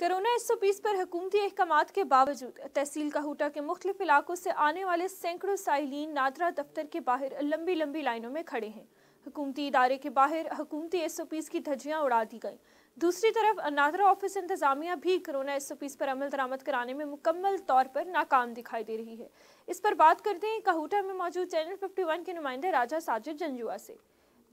Corona एक सौ बीस पर हुकूमती अहकाम के बावजूद तहसील काहूटा के मुख्तलिफ़ इलाकों से आने वाले सैकड़ों साइलिन नादरा दफ्तर के बाहर लंबी लंबी लाइनों में खड़े हैं। हुकूमती इदारे के बाहर हुकूमती एस ओ पीज़ की धज्जियाँ उड़ा दी गई। दूसरी तरफ़ नादरा ऑफ़िस इंतजामिया भी कोरोना एस ओ पीज़ पर अमल दरामद कराने में मुकम्मल तौर पर नाकाम दिखाई दे रही है। इस पर बात करते हैं, कहूटा में मौजूद चैनल फिफ्टी वन के नुमाइंदे राजा साजिद जंजुआ से।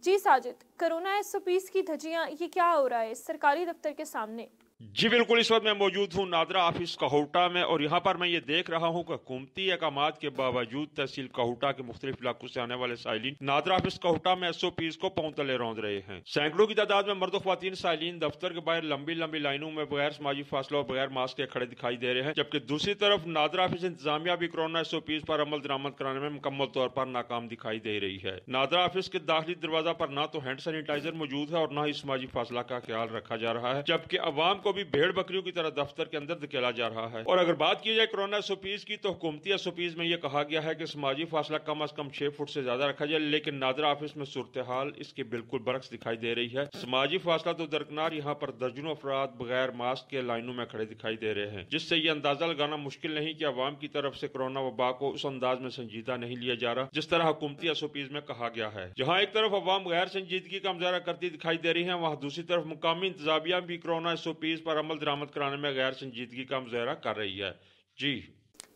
Ji Sajid, corona S O Ps की धज्जियाँ, ये क्या हो रहा है? सरकारी दफ्तर के सामने। जी बिल्कुल, इस वक्त मैं मौजूद हूँ नादरा ऑफ़िस कहोटा में और यहाँ पर मैं ये देख रहा हूँ कि हुकूमती अहकाम के बावजूद तहसील कहोटा के मुख्तलिफ़ इलाकों से आने वाले साइलिन नादरा ऑफ़िस कहोटा में एस ओ पीज को पौतले रौंद रहे हैं। सैकड़ों की तादाद में मर्द खातन साइलिन दफ्तर के बाहर लंबी लंबी लाइनों में बगैर समाजी फासलों और बगैर मास्क के खड़े दिखाई दे रहे हैं, जबकि दूसरी तरफ़ नादरा ऑफ़िस इंतजामिया भी कोरोना एस ओ पीज पर अमल दरामद कराने में मुकम्मल तौर पर नाकाम दिखाई दे रही है। नादरा ऑफ़िस के दाखिली दरवाज़ा पर न तो हैंड सैनिटाइजर मौजूद है और न ही समाजी फासला का ख्याल रखा जा रहा है, जबकि अवाम को भी भेड़ बकरियों की तरह दफ्तर के अंदर धकेला जा रहा है। और अगर बात की जाए कोरोना एसओपीज की तो हुकूमती एसओपीज में यह कहा गया है कि समाजी फासला कम अज कम छह फुट से ज़्यादा रखा जाए, लेकिन नादरा ऑफ़िस में सूरत हाल इसके बिल्कुल बरक्स दिखाई दे रही है। समाजी फासला तो दरकनार यहाँ पर दर्जनों अफराद बगैर मास्क के लाइनों में खड़े दिखाई दे रहे हैं, जिससे ये अंदाज़ा लगाना मुश्किल नहीं की अवाम की तरफ़ से कोरोना वबा को उस अंदाज में संजीदा नहीं लिया जा रहा, जिस तरह हुकूमती एसओपीज में कहा गया है। जहाँ एक तरफ़ अवाम गैर संजीदगी का मुजाहरा करती दिखाई दे रही है, वहाँ दूसरी तरफ़ मुकामी इंतजामिया भी कोरोना एसओपीज पर अमल दरामद कराने में गैर संजीदगी का मुजाहरा कर रही है। जी।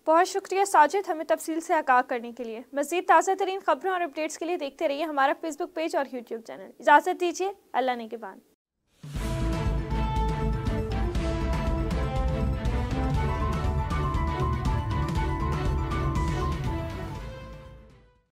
बहुत शुक्रिया साजिद हमें तफसील से आगाह करने के लिए। मजीद ताज़ा तरीन खबरों और अपडेट्स के लिए देखते रहिए हमारा फेसबुक पेज और यूट्यूब चैनल। इजाज़त दीजिए। अल्लाह ने के बाद।